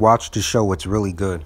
Watch the show, it's really good.